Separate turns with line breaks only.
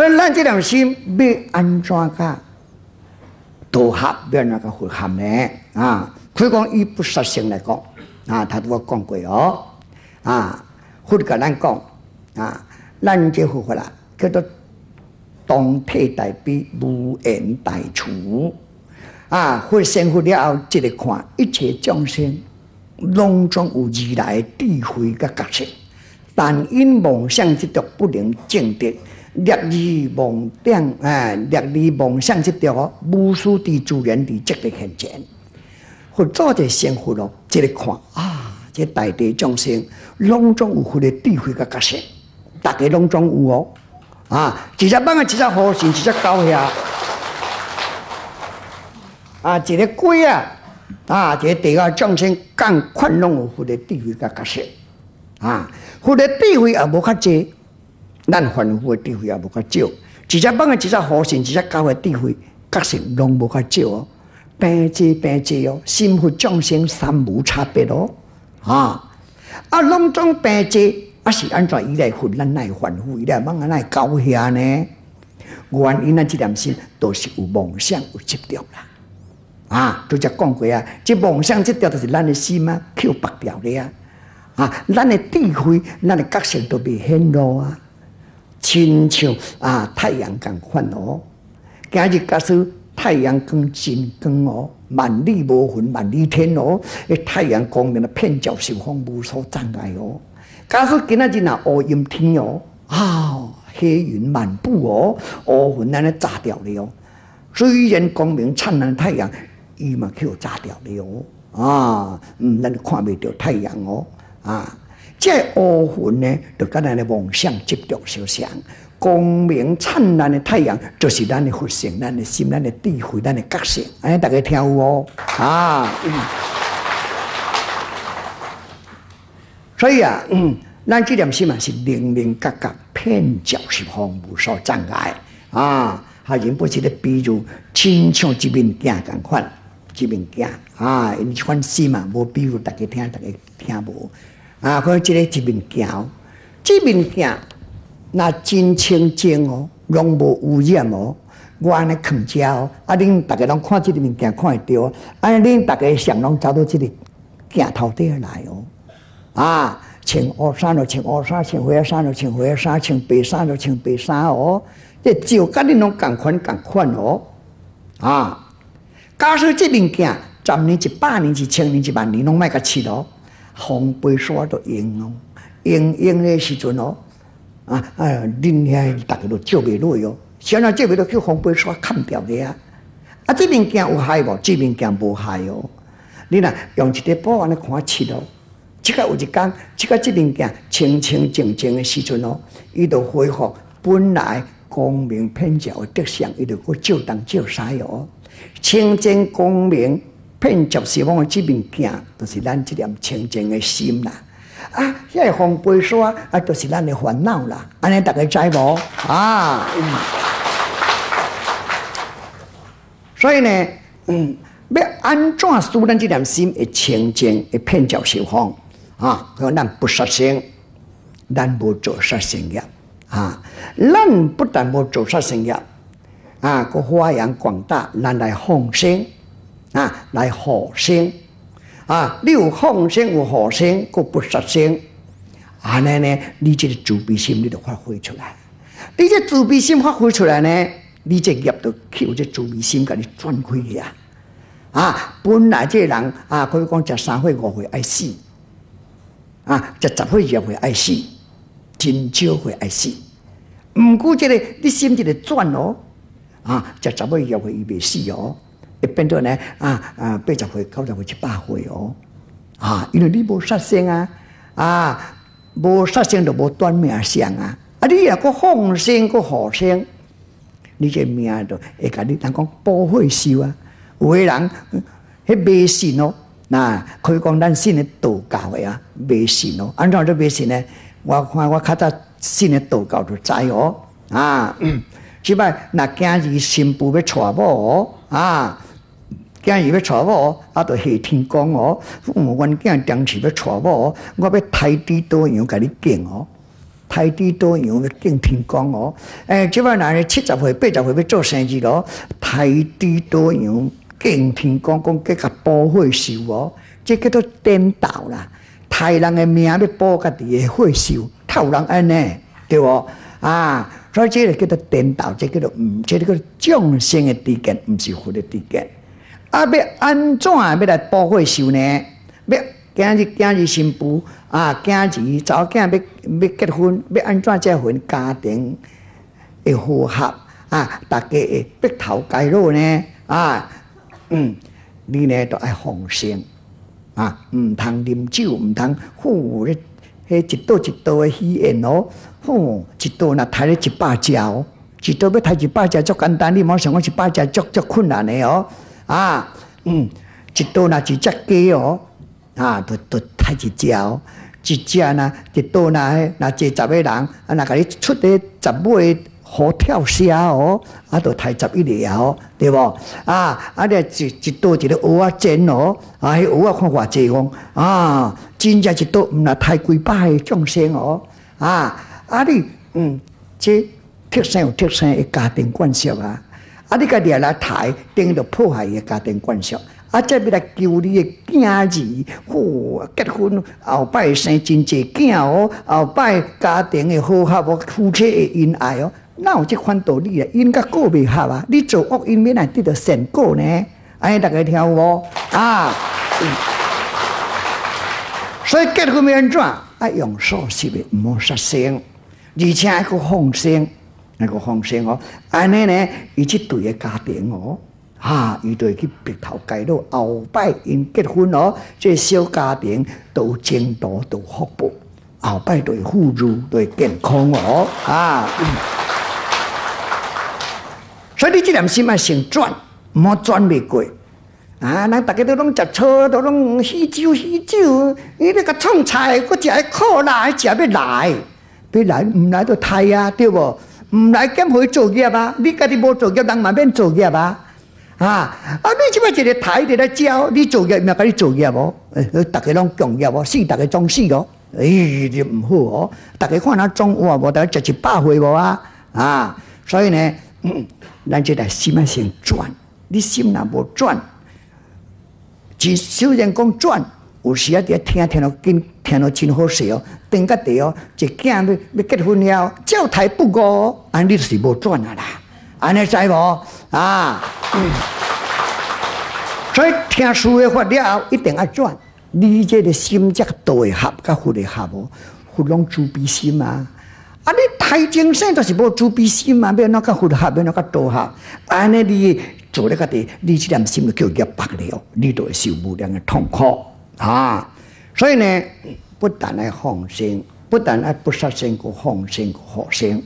所以咱这条心要安怎个导合，要那个混合呢？啊，可以讲以不杀生来讲，啊，他都讲过哦，啊，或者咱讲，啊，咱这佛法啦，叫做当体大悲，无言大除，啊，或生活了后，这个看一切众生，拢总有如来智慧个角色，但因梦想执着不能证得。略离梦点，哎，略离梦想这条无数的自然的这个现前，或早就先活咯，这里看啊，这大地众生拢总有佢哋智慧嘅角色，大家拢总有哦，啊，一只蚊啊，一只猴，甚至一只狗呀，啊，一个龟啊，啊，这地下众生更宽拢有佢哋智慧嘅角色，啊，佢哋智慧也无较济。咱凡夫的智慧也无较少，一只蚊啊，一只猴，甚至一只狗的智慧，觉性拢无较少哦。平济平济哦，心佛众生三无差别哦。啊，啊，拢总平济，啊是安怎伊来分咱来凡夫，伊来蚊啊来高遐呢？原因咱这点心都是有梦想有执着啦。啊，拄只讲过啊，这梦想执着就是咱的心啊，扣白掉的啊。啊，咱的智慧，咱的觉性都未显露啊。亲像啊，太阳共款哦。今日假使太阳光真光哦，万里无云，万里天哦。诶，太阳光明的片照四方，无所障碍哦。假使今日若乌阴天哦，啊，黑云满布哦，乌云安尼炸掉了哦。虽然光明灿烂的太阳，伊嘛去炸掉了哦。啊，嗯，咱看未着太阳哦，啊。这乌云呢，就跟咱的梦想执着相像。光明灿烂的太阳，就是咱的佛性、咱的心、咱的智慧、咱的觉性。哎，大家听有哦？啊，所以啊，嗯，咱这点心嘛是明明格格，片照十方，无所障碍啊。还人不是咧，比如亲像一面镜共款，一面镜啊，因款心嘛，无比如大家听，大家听无。啊！看即个一面镜，这面镜那真清净哦，拢无污染哦。我安尼藏家哦，啊！恁大家拢看这面镜看会着，啊！恁大家想拢走到这个镜头底来哦。啊！穿乌衫就穿乌衫，穿灰衫就穿灰衫，穿白衫就穿白衫哦。这照甲恁拢共款共款哦。啊！假设这面镜十年、一百年、一千年、一万年拢卖甲切咯。红白沙都用哦，用用的时阵哦，啊啊，恁遐大家都照袂落哦，现在照袂落去红白沙砍掉的啊，啊，这面镜有害无？这面镜无害哦。你若用一块布安尼看切咯，即个有一讲，即个这面镜清清净净的时阵哦，伊就恢复本来光明片照的德相，伊就去照东照西哦，清净光明。骗着西方的这面镜，就是咱这点清净的心啦。啊，遐红白沙啊，就是咱的烦恼啦。安尼大家知无？啊，嗯所以呢，嗯，要安怎使咱这点心会清净，会骗着西方啊？可咱不杀生，咱不做杀生业啊。咱不但不做杀生业啊，个发扬光大，咱来放生。啊，来好生啊！你有放生，有好生，个不杀生，安尼呢？你这个慈悲心，你就发挥出来。你这慈悲心发挥出来呢？你这业都靠这慈悲心给你转开去！啊，啊本来这人啊，可以讲食三岁五岁爱死，啊，食十岁二岁爱死，真少会爱死。毋过即个你心就个转哦，啊，食十岁二岁伊未死哦。会变做呢啊啊八十岁、九十岁、一百岁哦啊，因为你无杀生啊啊，无杀生就无断命相啊啊！你若个放生个好生，你这命都会甲你人讲不会修啊。有的人迄迷信哦，那可以讲咱信的道教的啊，迷信哦。安怎做迷信呢？我看我较早信的道教就知哦啊，嗯即摆若今日新妇要娶某哦啊。今日要娶某，啊，着下天讲哦。我阮囝当时要娶某，我要抬地多样甲你敬哦。太低多样要敬天公哦。诶，即摆人七十岁、八十岁要做生意咯，太低多样敬天公，讲计较保会寿哦，即叫做颠倒啦。太人诶命要保家己的会寿，太有人安尼对无啊？所以即个叫做颠倒，即叫做嗯，即个叫做众生诶地见，毋是佛的地见。啊，要安怎要来保会寿呢？要今日今日新妇啊，今日早囝要要结婚，要安怎结婚？家庭会和合啊，大家会白头偕老呢？啊，嗯，你呢都爱放心啊，毋通啉酒，毋通呼迄迄一道一道的喜宴哦，呼一道若抬咧一百只哦，一道要抬一百只足简单，你莫想讲一百只足足困难的哦，啊，嗯，一道若一只鸡哦。啊，都都太一只哦，一只呢，一多呢，那坐十个人，啊，那甲你出的十尾好跳虾哦，啊，都太十一个哦，对无？啊，啊，你一一多一个蚵仔煎哦，啊，迄蚵仔看偌济哦，啊，真正一多毋若太几百个众生哦，啊，啊你，嗯，这特生有特生的家庭关系啊，啊，你家己来抬，等于破坏伊家庭关系。啊！再要来求你的囝儿，嚯！结婚后摆生真济囝哦，后摆家庭的和合哦，夫妻的恩爱哦，哪有这款道理啊？因甲果未合啊！你做恶因，免来得到善果呢？哎，大家听有无？啊！嗯所以结婚要安怎？爱用素食的，唔好杀生，而且还个放生，那个放生哦。安尼呢，伊即对的家庭哦。哈，伊就会去白头偕老，后摆因结婚哦，这小家庭都前途都福报，后摆都会富裕，都会健康哦，啊！所以你这念心啊，先转，唔好转未过啊！咱大家都拢食草，都拢喜酒喜酒，伊那个创菜，我食苦来，食要来，要来唔来就太啊，对无？唔来减会做业啊？你家己无做业，人嘛免做业啊？啊！啊！你即摆一个台伫咧教你做业，咪甲你做业无？诶，大家拢共业无？死大家总死咯！哎，就毋好哦！大家看他中哇，无得食一百回无啊？啊！所以呢，咱即个心啊先转，你心若无转，只虽然讲转，有时啊，伫听听到紧，听到真好势哦，等个地哦，一囝要要结婚了，照台不过，安尼是无转啊啦！安尼知无？啊，嗯，所以听书的法了后，一定要转。你这个心才都会合，甲佛的合无？佛拢慈悲心啊！啊，你太精神就是无慈悲心嘛，要那个佛合，要那个道合。安尼你做那个的，你这点心就叫业白了，你就会受无量的痛苦啊！所以呢，不但爱放心，不但爱不杀生，个放心个好心。